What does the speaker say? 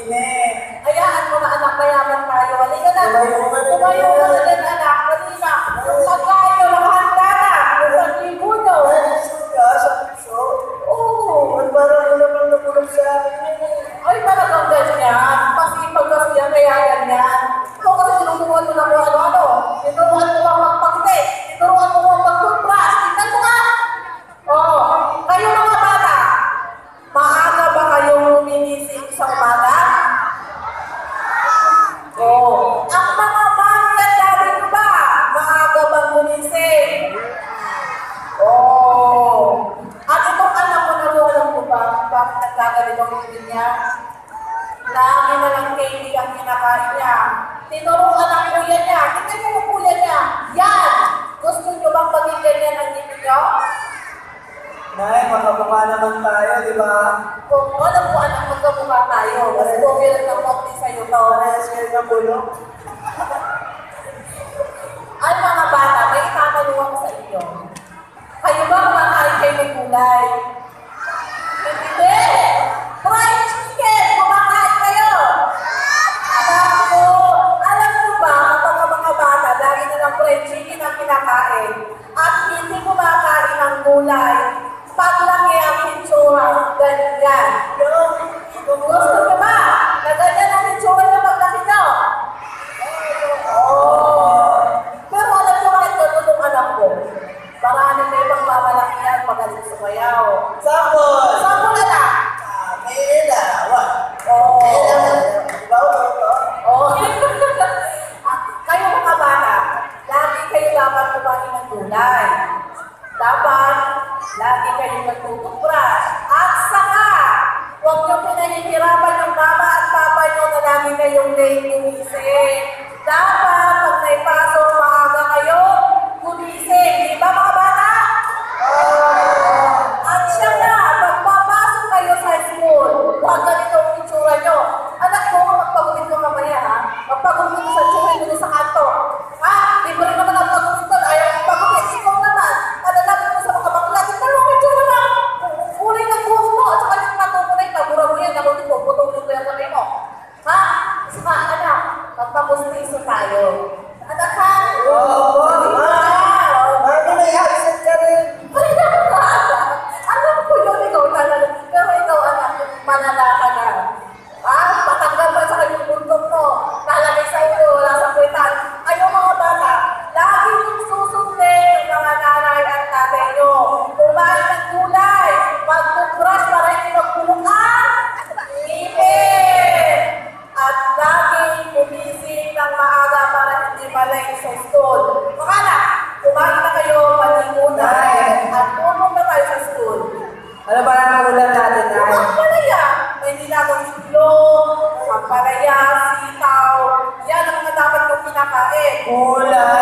Amen. Hayaan mo na anak, mayaman tayo. Halika na. Tumayo ka na din anak. Halika. Yung pagkayo, nakahanda na. Isang libuno. Oh? Ka, sa piso? Oo. At parang ina pang napulang sa akin. Ay, talagang ganyan. Pasipag kasi yan, kaya ganyan. Ikaw kasi tinutulungan mo na kung ano-ano. Tinutulungan mo bakit nagkagalito ang hindi niya? Lagi na lang candy ang kinakain niya. Tinuruan ang kuya niya. Tingnan mo ang kuya niya. Yan! Gusto niyo bang maging ganyan ang ngipin niyo? Nay, makababa naman tayo, di ba? Kung alam mo anak, magkamukha tayo. Mas okay lang ng konti sa'yo. Parehas kayo ng bulok. Kinakain, at hindi kumakain ng gulay, paglaki ang itsura, ganyan. Gusto nyo ba? Na ganyan ang itsura ng paglaki nyo? Oh. Pero alam ko bakit ganun yung anak ko. Marami may pagmamalaki yan magaling sumayaw. Ng gulay. Dapat, lagi kayo magtutubras. At saka, huwag niyo pinahihirapan yung mama at papa niyo na lagi kayong late gumising. Dapat, apostei seu pai. hindi balay sa school. Makala, kumain na kayo, panimunan, at tulong na tayo sa school. Ano ba ang ulan natin na? Ang may nilagang itlog, ang palaya, sitaw, yan ang mga dapat mong pinakain. Ulan!